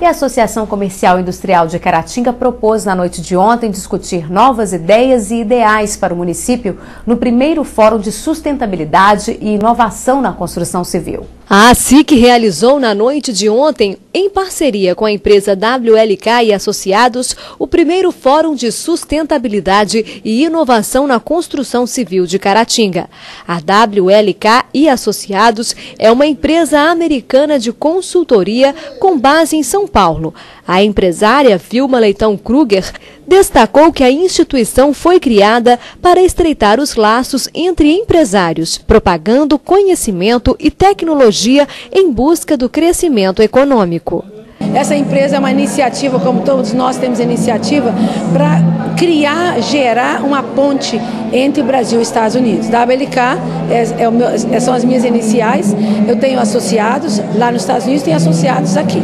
E a Associação Comercial e Industrial de Caratinga propôs na noite de ontem discutir novas ideias e ideais para o município no primeiro Fórum de Sustentabilidade e Inovação na Construção Civil. A ASIC realizou na noite de ontem, em parceria com a empresa WLK e Associados, o primeiro Fórum de Sustentabilidade e Inovação na Construção Civil de Caratinga. A WLK e Associados é uma empresa americana de consultoria com base em São Paulo. A empresária Vilma Leitão Kruger destacou que a instituição foi criada para estreitar os laços entre empresários, propagando conhecimento e tecnologia em busca do crescimento econômico. Essa empresa é uma iniciativa, como todos nós temos iniciativa, para criar, gerar uma ponte entre o Brasil e os Estados Unidos. WLK é, é meu, é, são as minhas iniciais, eu tenho associados lá nos Estados Unidos, tenho associados aqui.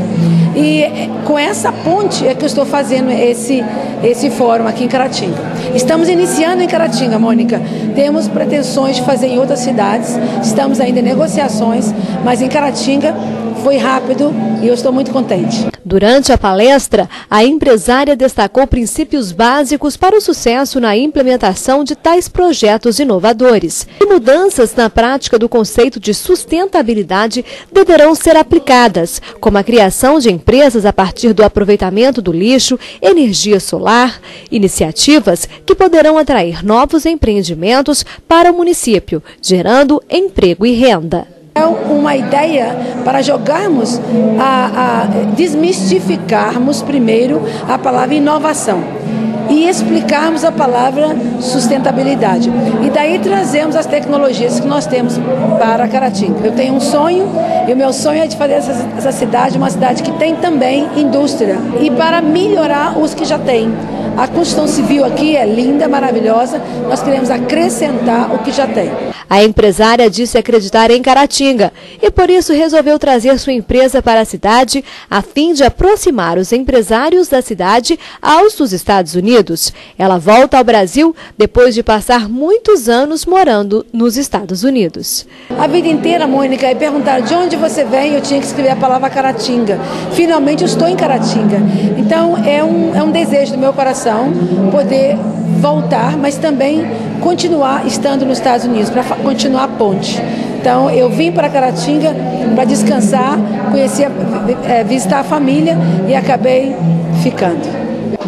E com essa ponte é que eu estou fazendo esse, esse fórum aqui em Caratinga. Estamos iniciando em Caratinga, Mônica. Temos pretensões de fazer em outras cidades, estamos ainda em negociações, mas em Caratinga foi rápido e eu estou muito contente. Durante a palestra, a empresária destacou princípios básicos para o sucesso na implementação de tais projetos inovadores. E mudanças na prática do conceito de sustentabilidade deverão ser aplicadas, como a criação de empresas a partir do aproveitamento do lixo, energia solar, iniciativas que poderão atrair novos empreendimentos para o município, gerando emprego e renda. É uma ideia para jogarmos, a, a desmistificarmos primeiro a palavra inovação e explicarmos a palavra sustentabilidade. E daí trazemos as tecnologias que nós temos para Caratinga. Eu tenho um sonho e o meu sonho é de fazer essa, essa cidade uma cidade que tem também indústria e para melhorar os que já tem. A construção civil aqui é linda, maravilhosa. Nós queremos acrescentar o que já tem. A empresária disse acreditar em Caratinga e por isso resolveu trazer sua empresa para a cidade a fim de aproximar os empresários da cidade aos dos Estados Unidos. Ela volta ao Brasil depois de passar muitos anos morando nos Estados Unidos. A vida inteira, Mônica, e perguntaram de onde você vem, eu tinha que escrever a palavra Caratinga. Finalmente eu estou em Caratinga. Então é um, é um desejo do meu coração poder voltar, mas também continuar estando nos Estados Unidos, para continuar a ponte. Então, eu vim para Caratinga para descansar, conhecer, é, visitar a família e acabei ficando.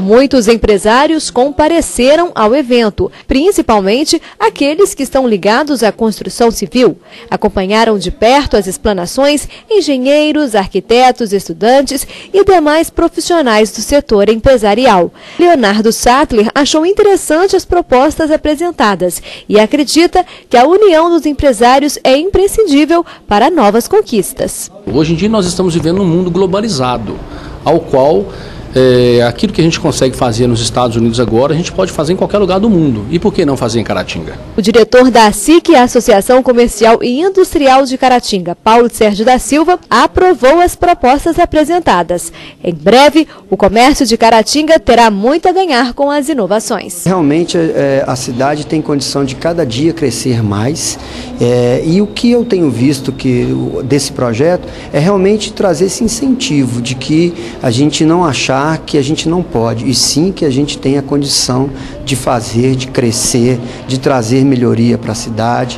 Muitos empresários compareceram ao evento, principalmente aqueles que estão ligados à construção civil. Acompanharam de perto as explanações engenheiros, arquitetos, estudantes e demais profissionais do setor empresarial. Leonardo Sattler achou interessante as propostas apresentadas e acredita que a união dos empresários é imprescindível para novas conquistas. Hoje em dia nós estamos vivendo um mundo globalizado, ao qual é, aquilo que a gente consegue fazer nos Estados Unidos agora, a gente pode fazer em qualquer lugar do mundo. E por que não fazer em Caratinga? O diretor da ASIC, a Associação Comercial e Industrial de Caratinga, Paulo Sérgio da Silva, aprovou as propostas apresentadas. Em breve, o comércio de Caratinga terá muito a ganhar com as inovações. Realmente, é, a cidade tem condição de cada dia crescer mais. É, e o que eu tenho visto que desse projeto é realmente trazer esse incentivo de que a gente não achar que a gente não pode, e sim que a gente tem a condição de fazer, de crescer, de trazer melhoria para a cidade.